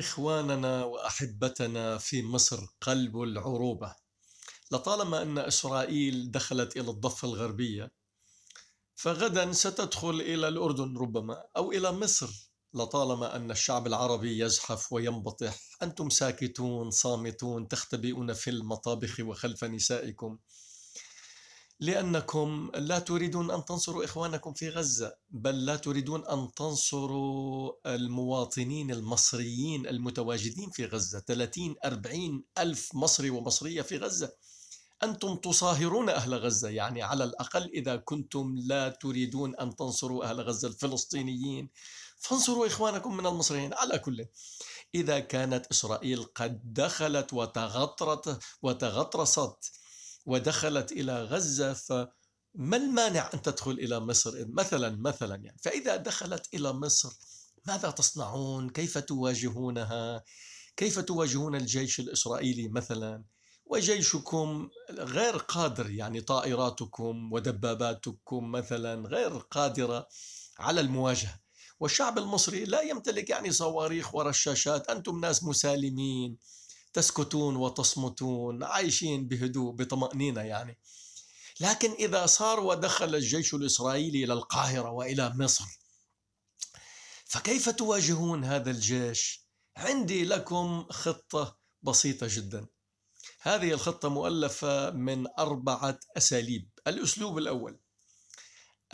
إخواننا وأحبتنا في مصر قلب العروبة. لطالما أن إسرائيل دخلت إلى الضفة الغربية فغدا ستدخل إلى الأردن ربما أو إلى مصر. لطالما أن الشعب العربي يزحف وينبطح أنتم ساكتون صامتون تختبئون في المطابخ وخلف نسائكم. لأنكم لا تريدون أن تنصروا إخوانكم في غزة بل لا تريدون أن تنصروا المواطنين المصريين المتواجدين في غزة. 30 40 ألف مصري ومصرية في غزة. أنتم تصاهرون أهل غزة يعني على الأقل إذا كنتم لا تريدون أن تنصروا أهل غزة الفلسطينيين. فانصروا إخوانكم من المصريين على كل. إذا كانت إسرائيل قد دخلت وتغطرت وتغطرست ودخلت إلى غزة فما المانع أن تدخل إلى مصر؟ مثلا مثلا يعني. فإذا دخلت إلى مصر ماذا تصنعون؟ كيف تواجهونها؟ كيف تواجهون الجيش الإسرائيلي مثلا؟ وجيشكم غير قادر يعني طائراتكم ودباباتكم مثلا غير قادرة على المواجهة. والشعب المصري لا يمتلك يعني صواريخ ورشاشات أنتم ناس مسالمين. تسكتون وتصمتون عايشين بهدوء بطمأنينة يعني. لكن إذا صار ودخل الجيش الإسرائيلي إلى القاهرة وإلى مصر فكيف تواجهون هذا الجيش؟ عندي لكم خطة بسيطة جدا. هذه الخطة مؤلفة من أربعة أساليب. الأسلوب الأول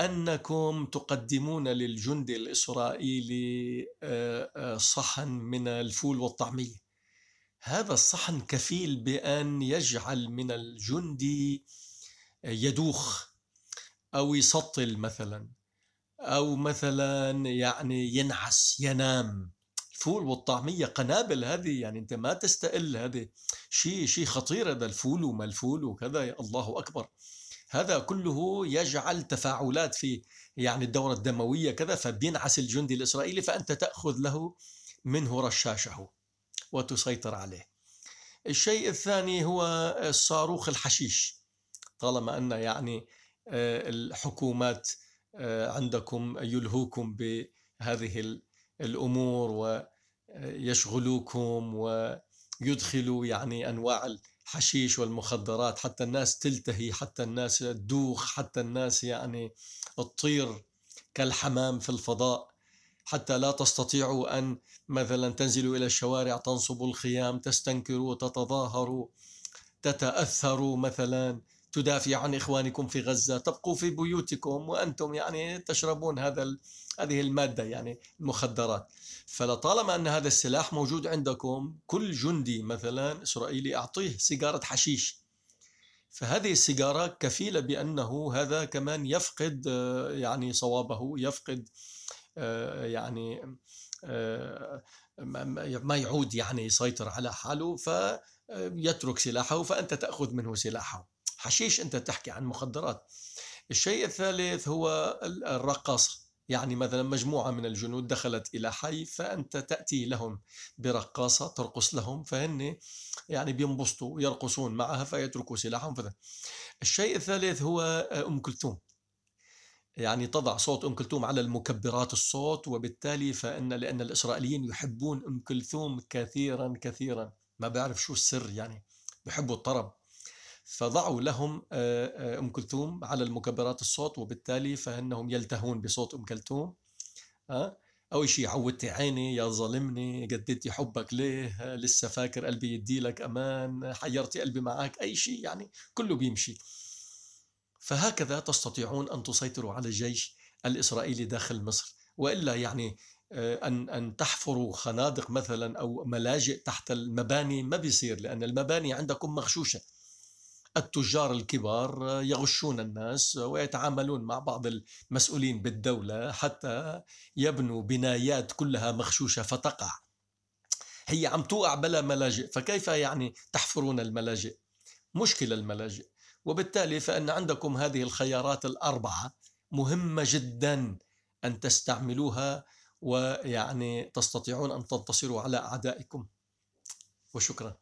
أنكم تقدمون للجندي الإسرائيلي آه، آه، صحن من الفول والطعمية. هذا الصحن كفيل بأن يجعل من الجندي يدوخ أو يسطل مثلا أو مثلا يعني ينعس ينام. الفول والطعمية قنابل هذه يعني أنت ما تستقل هذه. شيء شيء خطير هذا الفول وما الفول وكذا الله أكبر. هذا كله يجعل تفاعلات في يعني الدورة الدموية كذا فبينعس الجندي الإسرائيلي فأنت تأخذ له منه رشاشة. وتسيطر عليه. الشيء الثاني هو الصاروخ الحشيش. طالما أن يعني آه، الحكومات آه، عندكم يلهوكم بهذه الأمور ويشغلوكم ويدخلوا يعني أنواع الحشيش والمخدرات حتى الناس تلتهي حتى الناس تدوخ حتى الناس يعني تطير كالحمام في الفضاء. حتى لا تستطيعوا أن مثلا تنزلوا إلى الشوارع تنصبوا الخيام تستنكروا تتظاهروا تتأثروا مثلا. تدافع عن إخوانكم في غزة تبقوا في بيوتكم وأنتم يعني تشربون هذا هذه المادة يعني المخدرات. فلطالما أن هذا السلاح موجود عندكم كل جندي مثلا إسرائيلي أعطيه سيجارة حشيش. فهذه السيجارة كفيلة بأنه هذا كمان يفقد آه، يعني صوابه يفقد يعني آه، ما يعود يعني يسيطر على حاله فيترك سلاحه فأنت تأخذ منه سلاحه. حشيش أنت تحكي عن مخدرات. الشيء الثالث هو الرقاصة. يعني مثلا مجموعة من الجنود دخلت إلى حي فأنت تأتي لهم برقاصة ترقص لهم فهن يعني بينبسطوا يرقصون معها فيتركوا سلاحهم. فذا. الشيء الثالث هو أم كلثوم. يعني تضع صوت أم كلثوم على المكبرات الصوت وبالتالي فإن لأن الإسرائيليين يحبون أم كلثوم كثيرا كثيرا. ما بعرف شو السر يعني بحبوا الطرب. فضعوا لهم آه، آه، أم كلثوم على المكبرات الصوت وبالتالي فإنهم يلتهون بصوت أم كلثوم أه؟ اول شيء عودتي عيني يا ظالمني جددتي حبك ليه لسه فاكر قلبي يدي لك أمان حيرتي قلبي معك أي شيء يعني كله بيمشي. فهكذا تستطيعون أن تسيطروا على الجيش الإسرائيلي داخل مصر وإلا يعني آه، أن أن تحفروا خنادق مثلا أو ملاجئ تحت المباني ما بيصير لأن المباني عندكم مغشوشة. التجار الكبار يغشون الناس ويتعاملون مع بعض المسؤولين بالدولة حتى يبنوا بنايات كلها مغشوشة فتقع. هي عم توقع بلا ملاجئ فكيف يعني تحفرون الملاجئ؟ مشكلة الملاجئ. وبالتالي فإن عندكم هذه الخيارات الأربعة مهمة جدا أن تستعملوها ويعني تستطيعون أن تنتصروا على أعدائكم. وشكرا.